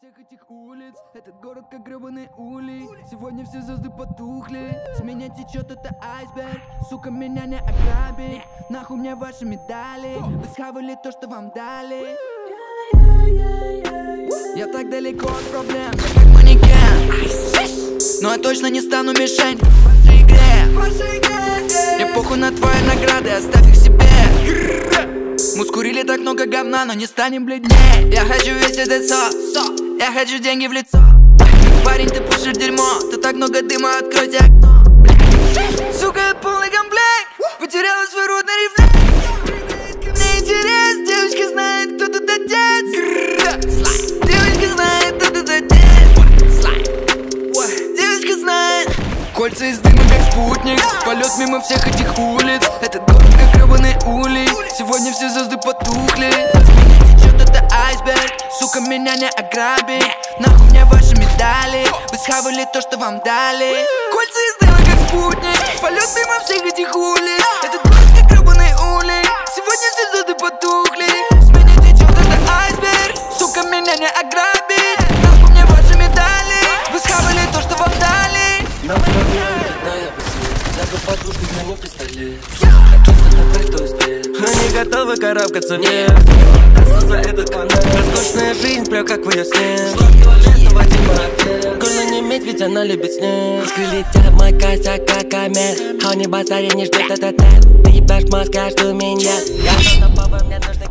всех этих улиц. Этот город как гребаный улей Сегодня все звезды потухли. С меня течет это айсберг. Сука, меня не ограбит Нахуй мне ваши медали? Вы схавали то, что вам дали. Я так далеко от проблем Я как манекен. Но я точно не стану мишень. В вашей игре. Мне похуй на твои награды, оставь их себе. Мы скурили так много говна, но не станем бледнее. Я хочу весь этот сос я хочу деньги в лицо. Парень, ты пушишь дерьмо. Ты так много дыма, откройте окно. Сука, полный комплект. Потеряла свой рот на рефлекс Мне интерес, девочка знает, кто тут отец. Девочка знает, кто тут отец. Девочка знает. Кольца из дыма, как спутник. Полет мимо всех этих улиц. Этот город, как гребаный улей Сегодня все звезды потухли меня не ограбит Нахуй мне ваши медали? Вы схавали то, что вам дали. Кольца из дыма, как спутник. Полет дыма всех этих улиц Этот город, как гребаный улей. Сегодня звезды потухли. С меня течет это айсберг. Сука, меня не ограбит Нахуй мне ваши медали? Вы схавали то, что вам дали. Нам проверяют, когда я Я бы подушкой на пистолет Готовы карабкаться вверх. За этот канал Роскошная жизнь, прям как в ее сне. Гольно не медь, ведь она любит снег Искры летят, мой косяк как камер А не базаре не ждет этот Ты ебашь мозга, что меня Я на папа, мне нужны